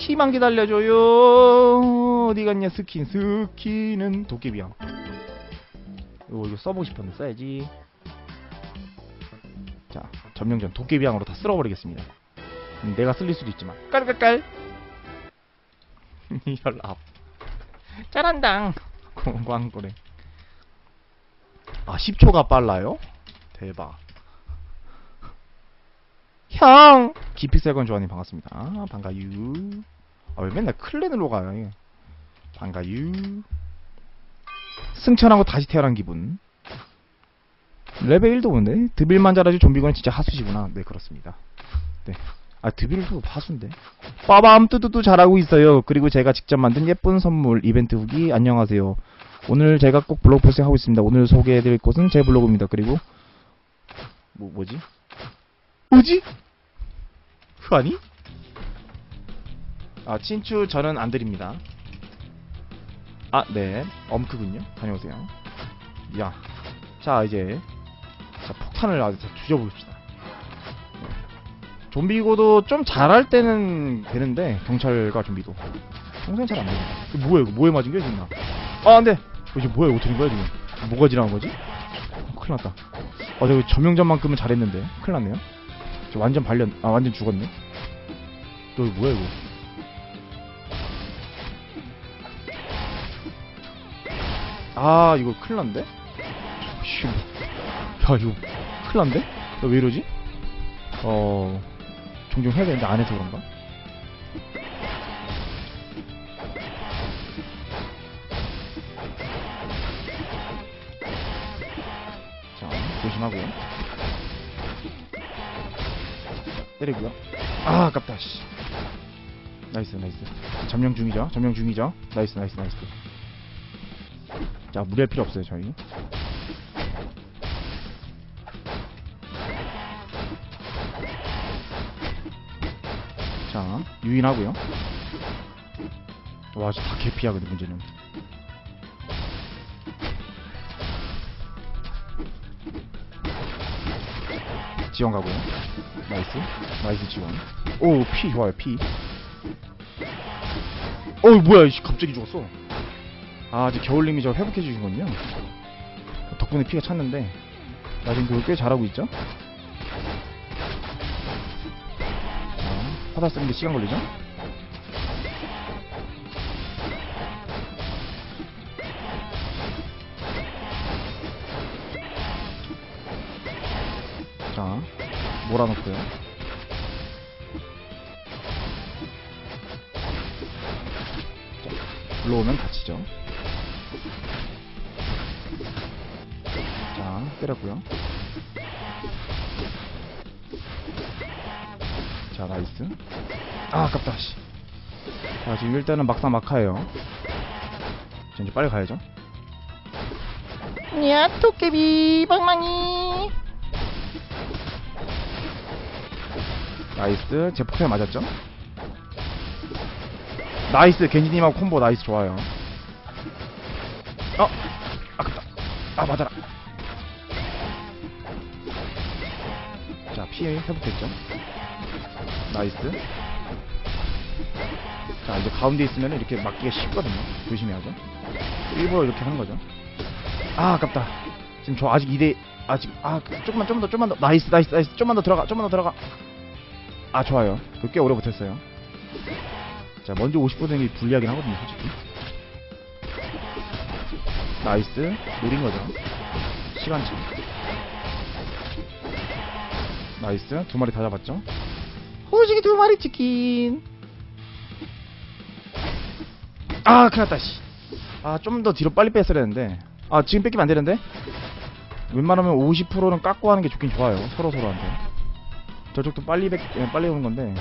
희망 기다려줘요. 어디 갔냐 스킨. 스킨은 도깨비야. 이거 이거 써보고 싶었는데 써야지. 자 점령전 도깨비양으로 다 쓸어버리겠습니다. 음, 내가 쓸릴 수도 있지만. 깔깔깔. 연락 짜란당. 광고래. 아 10초가 빨라요? 대박. 형! 기픽셀건 좋아하님 반갑습니다. 아, 반가유 아 왜 맨날 clan으로 가요. 반가유. 승천하고 다시 태어난 기분. 레벨 1도 보는데? 드빌만 잘하지 좀비건 진짜 하수시구나. 네 그렇습니다. 네 아 드빌도 하수인데. 빠밤 뚜뚜뚜 잘하고 있어요. 그리고 제가 직접 만든 예쁜 선물 이벤트 후기 안녕하세요. 오늘 제가 꼭 블로그 포스팅 하고 있습니다. 오늘 소개해드릴 곳은 제 블로그입니다. 그리고 뭐 뭐지? 뭐지? 아니? 아 친추 저는 안 드립니다 아, 네. 엄크군요. 다녀오세요. 야. 자, 이제. 자, 폭탄을 아주 다 뒤져봅시다. 네. 좀비고도 좀 잘할 때는 되는데, 경찰과 좀비도. 평소엔 잘안 됩니다. 이거 뭐야, 이거 뭐에 맞은 거야, 지금 나? 아, 안 돼! 이거 지금 뭐야, 어떻게 된 거야, 지금? 뭐가 지나간 거지? 어, 큰일 났다. 아, 내가 점령전만큼은 잘했는데. 큰일 났네요. 저 완전 발렸, 아, 완전 죽었네. 너 이거 뭐야, 이거? 아 이거 큰일 난데? 씨, 야 이거 큰일 난데? 나 왜 이러지? 어... 종종 해야 되는데 안 해서 그런가? 자 조심하고요 때리고요 아 아깝다 씨 nice nice 점령 중이죠 점령 중이죠 nice nice nice 자 무리할 필요 없어요 저희. 자 유인하고요. 와 진짜 다 개피야 근데 문제는. 지원 가고요. Nice. Nice 지원. 오피 좋아요 피. 어이 뭐야 이씨 갑자기 죽었어 아, 아직 겨울님이 저 회복해 주시군요. 덕분에 피가 찼는데 나 지금 그걸 꽤 잘하고 있죠? 자, 화살 쓰는데 시간 걸리죠? 자, 몰아놓고요. 자, 불러오면 다치죠. 자, 때렸고요. 자, nice. 아, 아깝다, 씨. 자, 지금 일단은 막상 막하예요. 자, 이제 빨리 가야죠. 야, 도깨비 방망이. Nice. 제 폭탄에 맞았죠? Nice. 겐지님하고 combo nice. 좋아요. 어! 아깝다. 아, 맞아라. 자, 피해 회복됐죠? Nice. 자, 이제 가운데 있으면 이렇게 막기가 쉽거든요. 조심해야죠. 일부러 이렇게 하는 거죠. 아, 아깝다. 지금 저 아직 2대, 아직, 아, 조금만, 좀만 더, 좀만 더. Nice, nice, nice. 좀만 더 들어가, 좀만 더 들어가. 아, 좋아요. 그꽤 오래 버텼어요. 자, 먼저 50% 되는 게 불리하긴 하거든요, 솔직히. Nice. 노린 거죠. 시간차. 나이스. 두 마리 다 잡았죠? 호식이 두 마리 치킨. 아, 큰일 났다, 씨. 아, 좀 더 뒤로 빨리 뺐어야 되는데. 아, 지금 뺏기면 안 되는데? 웬만하면 50%는 깎고 하는 게 좋긴 좋아요. 서로서로한테. 저쪽도 빨리 뺏, 예, 빨리 오는 건데.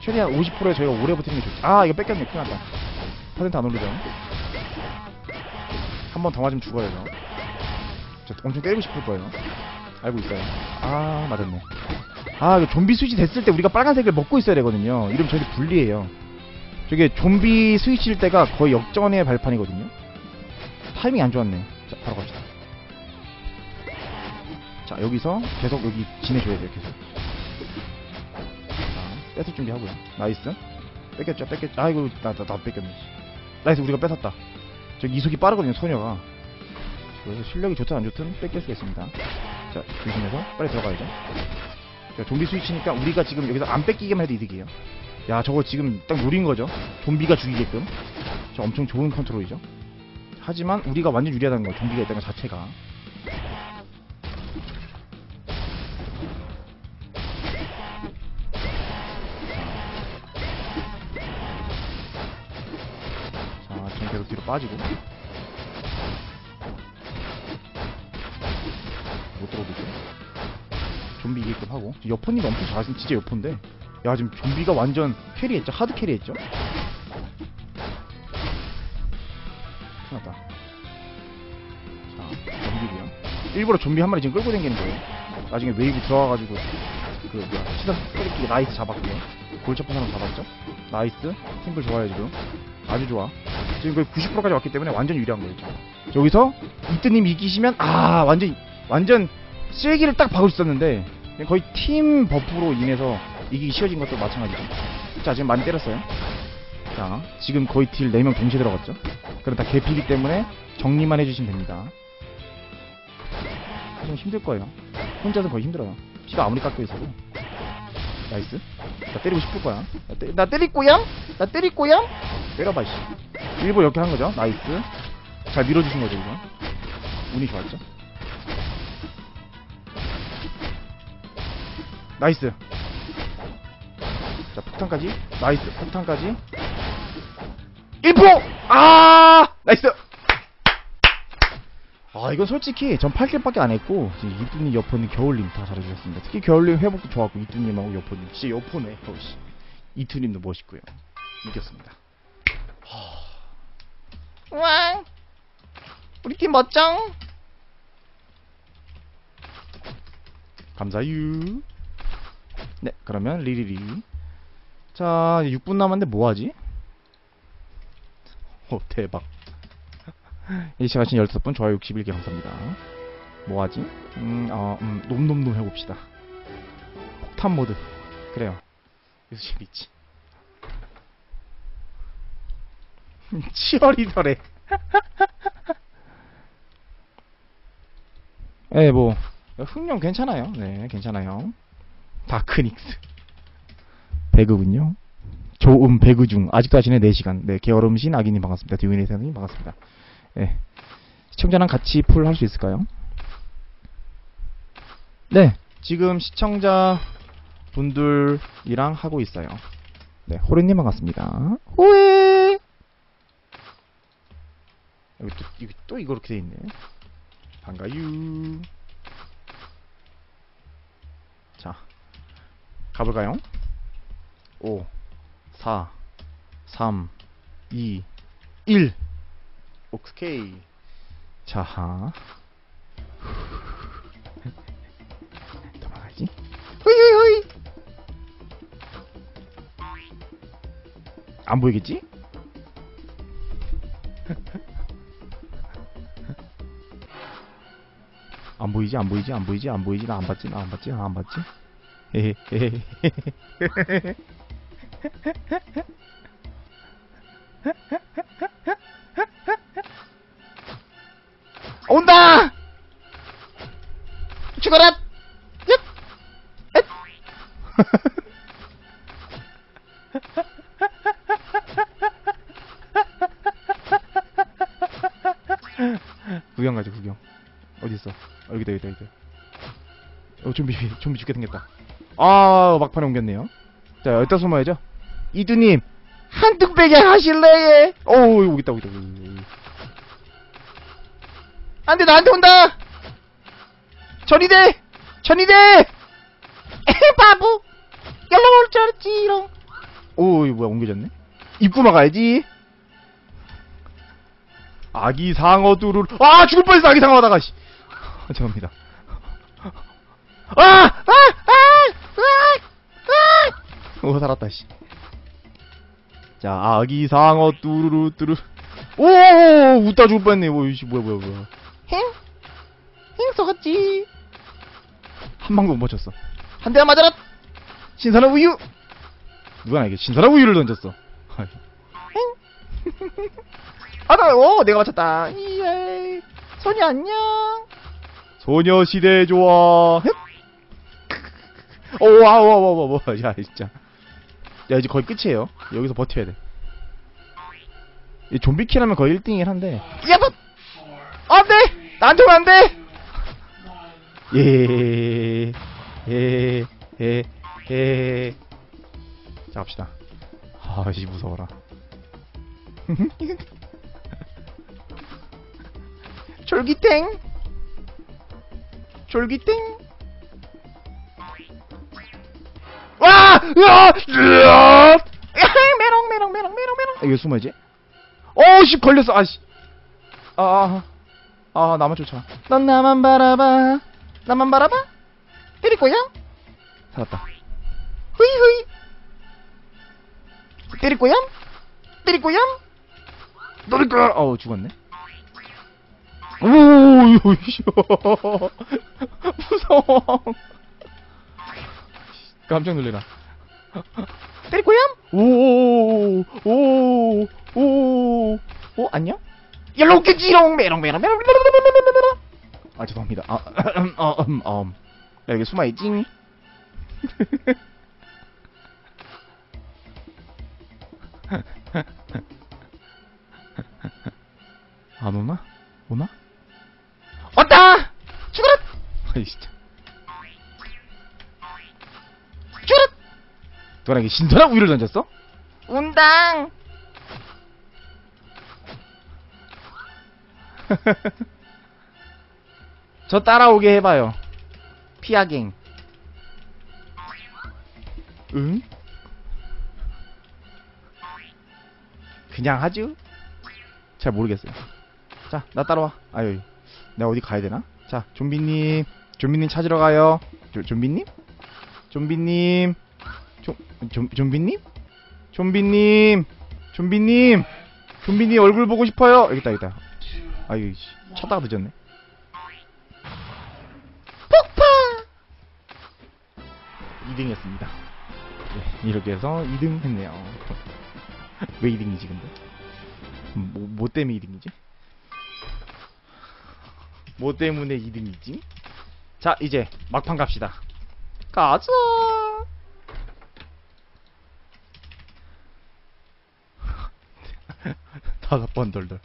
최대한 50%에 저희가 오래 버티는 게 좋지. 아, 이거 뺏겼네. 큰일 났다. 퍼센트 안 오르죠. 한 번 더 맞으면 죽어요, 저. 저 엄청 때리고 싶을 거예요. 알고 있어요. 아, 맞았네. 아, 이거 좀비 스위치 됐을 때 우리가 빨간색을 먹고 있어야 되거든요. 이러면 저희 불리해요. 저게 좀비 스위치일 때가 거의 역전의 발판이거든요. 타이밍이 안 좋았네. 자, 바로 갑시다. 자, 여기서 계속 여기 지내줘야 돼요, 계속. 자, 뺏을 준비하고요. Nice. 뺏겼죠 뺏겼죠 아이고 나 나 나, 뺏겼네 nice 우리가 뺏었다 저 이속이 빠르거든요 소녀가 그래서 실력이 좋든 안 좋든 뺏길 수가 있습니다 자 조심해서 빨리 들어가야죠. 자 좀비 스위치니까 우리가 지금 여기서 안 뺏기기만 해도 이득이에요. 야 저거 지금 딱 노린 거죠? 좀비가 죽이게끔. 저 엄청 좋은 컨트롤이죠. 하지만 우리가 완전 유리하다는 거 좀비가 있다는 것 자체가. 자 지금 계속 뒤로 빠지고 좀비 이기급 하고. 여포님 엄청 잘하신 진짜 여포인데. 야 지금 좀비가 완전 carry했죠? Hard carry했죠? 큰일 났다. 자 좀비고요. 일부러 좀비 한 마리 지금 끌고 다니는 거예요. 나중에 웨이브 들어와가지고 그 뭐야 시선 끌기 nice 잡았고요 골 잡은 사람 잡았죠? Nice. 팀플 좋아요 지금. 아주 좋아. 지금 거의 90%까지 왔기 때문에 완전 유리한 지금. 여기서 이뜨님 이기시면 아 완전 완전 쓰레기를 딱 박을 수 있었는데 거의 팀 buff로 인해서 이기기 쉬워진 것도 마찬가지죠. 자 지금 많이 때렸어요. 자 지금 거의 딜 4명 동시에 들어갔죠. 그럼 다 개피기 때문에 정리만 해주시면 됩니다. 좀 힘들 거예요. 혼자서 거의 힘들어요. 피가 아무리 깎여 있어도. Nice. 나 때리고 싶을 거야. 나, 때, 나 때릴 거야? 나 때릴 거야? 때려봐 씨. 일부러 이렇게 한 거죠. Nice. 잘 밀어주신 거죠 이거? 운이 좋았죠 nice. 자 폭탄까지? Nice. 폭탄까지? 1포! 아! Nice! 아 이건 솔직히 전 8 kill밖에 안 했고 지금 이뚜님 여포님 겨울님 다 잘해주셨습니다. 특히 겨울님 회복도 좋았고 이뚜님하고 여포님 진짜 여포네. 어우씨. 이뚜님도 멋있고요. 이겼습니다. 왕. 우리 팀 멋쩡. 감사유 네 그러면 리리리 자 이제 6분 남았는데 뭐하지? 오 대박. 이 시간 신 15분 좋아요 61개 감사합니다. 뭐하지? 음, 어, 음, 놈놈놈 해봅시다. 폭탄 모드. 그래요. 이거 재밌지. 치어리더래. 예, 뭐. 흥룡 괜찮아요. 네, 괜찮아요. 다크닉스. 배그군요. 조음 배그 중. 아직도 하시네 4시간. 네, 게으름신 아기님 반갑습니다. 디윈의 사님 반갑습니다. 네. 시청자랑 같이 풀 할 수 있을까요? 네. 지금 시청자 분들이랑 하고 있어요. 네, 호르님 반갑습니다. 후에. 여기 또, 여기 또 이거 이렇게 돼 있네. 반가유. 자, 가볼까요? 5, 4, 3, 2, 1. 오케이. 자, 도망가야지. 후이후이후이. 안 보이겠지? 안 보이지 안 보이지 안 보이지 안 보이지 나 안 봤지 나 안 봤지 나 안 봤지 온다. 죽어라. 얏. 얏. 구경 가자 구경 어디 있어 어, 여기다 여기다 여기다 어 좀비 좀비 죽게 생겼다 아 막판에 옮겼네요 자 여기다 숨어야죠 이두님 한뚝배기 하실래? 오 여기 있다 여기 있다 여기, 여기. 안돼 나한테 온다. 전이대. 전이대. 에헤 바보. 연락 올 줄 알았지롱. 오 이거 뭐야 옮겨졌네 입구 막아야지 아기 상어 뚜루루 아 죽을 뻔했어 아기 상어 하다가 씨 아, 죄송합니다 아! 아! 아! 아! 아! 오 살았다 씨. 자 아기 상어 뚜루루 뚜루. 오 웃다 죽을 뻔했네. 오 이씨 뭐야 뭐야 뭐야. 행? 행 쏘갔지. 한 방도 못 맞췄어. 한 대만 맞아라. 신선한 우유! 누가 나에게 신선한 우유를 던졌어? 아나 오 내가 맞췄다. 이에 소니 안녕. 소녀시대 좋아. 오, 와, 와, 와, 와, 와, 야, 진짜. 야, 이제 거의 끝이에요. 여기서 버텨야 돼. 이 좀비킬 하면 거의 1등이긴 한데. 야뭐 안돼 나한테 오면 안돼 예, 예, 예, 예. 자, 갑시다. 아, 씨, 무서워라. 쫄깃탱 쫄깃탱 와! 으아! 으아! 메롱 메롱 메롱 메롱 메롱 이거 숨어야지. 어, 씨, 걸렸어. 아, 씨. 아, 아, 아, 나만 쫓아. 넌 나만 바라봐 나만 바라봐 때릴 거야 살았다. 후이 후이 때릴 거야 때릴 거야 너를 거야. 어우, 죽었네. 오, 씨. 무서워. 깜짝 놀래라. 때릴 거야 오, 오, 오, 오, 안녕? 연락겠지롱 메롱 메롱 메롱 메롱 메롱 아, 죄송합니다. 아, 어, 음, 음. 야, 여기 숨어 있지? 안 오나? 오나? 왔다 죽어라 아이, 진짜. 너랑 신선한 우유를 던졌어? 운당 저 따라오게 해봐요. 피아갱. 응? 그냥 하죠? 잘 모르겠어요. 자, 나 따라와. 아유, 내가 어디 가야 되나? 자, 좀비님, 좀비님 찾으러 가요. 조, 좀비님? 좀비님, 좀, 좀, 좀비님? 좀비님, 좀비님, 좀비님 얼굴 보고 싶어요. 여기다, 여기다. 아유, 씨, 찾다가 늦었네. 폭파 2등 했습니다. 네, 이렇게 해서 2등 했네요. 왜 2등이지, 근데? 음, 뭐, 뭐 때문에 2등이지? 뭐 때문에 2등이지? 자, 이제 막판 갑시다. 가자 돌돌.